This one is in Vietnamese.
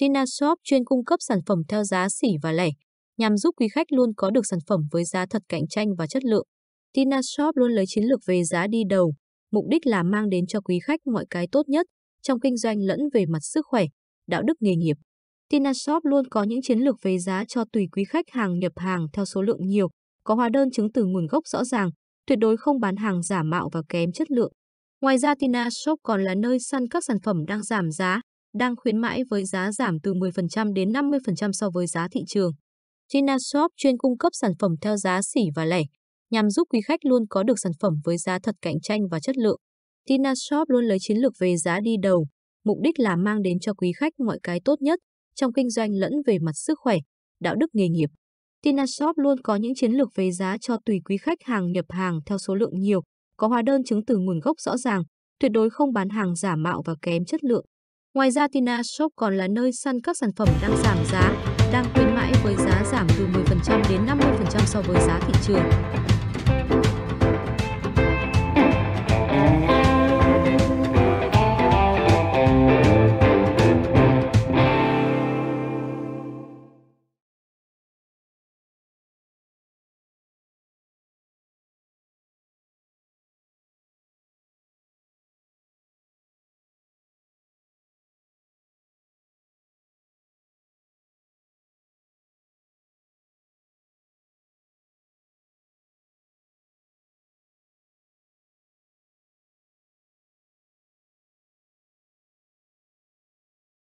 Tina Shop chuyên cung cấp sản phẩm theo giá sỉ và lẻ, nhằm giúp quý khách luôn có được sản phẩm với giá thật cạnh tranh và chất lượng. Tina Shop luôn lấy chiến lược về giá đi đầu, mục đích là mang đến cho quý khách mọi cái tốt nhất trong kinh doanh lẫn về mặt sức khỏe, đạo đức nghề nghiệp. Tina Shop luôn có những chiến lược về giá cho tùy quý khách hàng nhập hàng theo số lượng nhiều, có hóa đơn chứng từ nguồn gốc rõ ràng, tuyệt đối không bán hàng giả mạo và kém chất lượng. Ngoài ra Tina Shop còn là nơi săn các sản phẩm đang giảm giá, đang khuyến mãi với giá giảm từ 10% đến 50% so với giá thị trường. Tina Shop chuyên cung cấp sản phẩm theo giá sỉ và lẻ, nhằm giúp quý khách luôn có được sản phẩm với giá thật cạnh tranh và chất lượng. Tina Shop luôn lấy chiến lược về giá đi đầu, mục đích là mang đến cho quý khách mọi cái tốt nhất trong kinh doanh lẫn về mặt sức khỏe, đạo đức nghề nghiệp. Tina Shop luôn có những chiến lược về giá cho tùy quý khách hàng nhập hàng theo số lượng nhiều, có hóa đơn chứng từ nguồn gốc rõ ràng, tuyệt đối không bán hàng giả mạo và kém chất lượng. Ngoài ra Tina Shop còn là nơi săn các sản phẩm đang giảm giá, đang khuyến mãi với giá giảm từ 10% đến 50% so với giá thị trường.